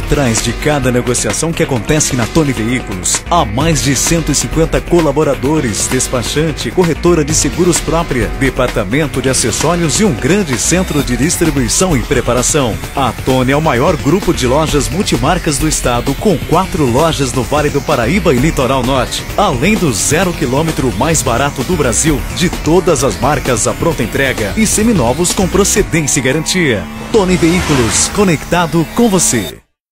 Por trás de cada negociação que acontece na Tony Veículos, há mais de 150 colaboradores, despachante, corretora de seguros própria, departamento de acessórios e um grande centro de distribuição e preparação. A Tony é o maior grupo de lojas multimarcas do estado, com quatro lojas no Vale do Paraíba e Litoral Norte, além do zero quilômetro mais barato do Brasil, de todas as marcas à pronta entrega e seminovos com procedência e garantia. Tony Veículos, conectado com você.